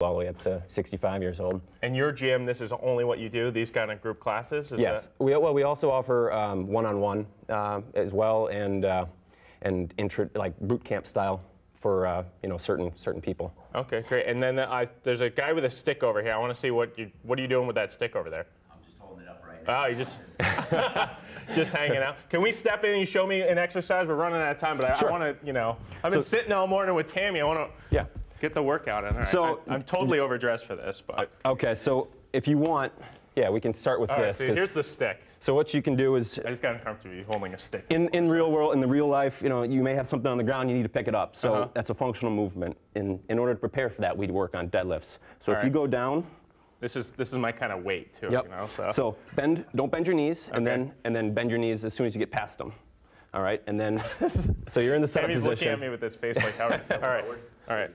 all the way up to 65 years old. And your gym, this is only what you do, these kind of group classes? Is Yes. that- We, well, we also offer um, one-on-one uh, as well, and uh, and intro, like boot camp style for uh, you know certain certain people. Okay, great. And then I, there's a guy with a stick over here. I want to see what you what are you doing with that stick over there? I'm just holding it up right now. Oh, you just just hanging out. Can we step in and you show me an exercise? We're running out of time, but I, Sure. I want to, you know, I've been So- sitting all morning with Tammy. I want to Yeah. Get the workout in. All right. So- I, am totally overdressed for this, but Okay. So if you want, yeah, we can start with all right. this. So 'cause- here's the stick. so what you can do is I just got uncomfortable holding a stick. in, in real world, in the real life, you know, you may have something on the ground, you need to pick it up. So Uh-huh. that's a functional movement. In, in order to prepare for that, we'd work on deadlifts. So if All you go down, This is this is my kind of weight too. yep. You know, so. bend, don't bend your knees, and then and then bend your knees as soon as you get past them. All right, and then so you're in the setup Tammy's position. looking at me with this face like, how? all right, all right.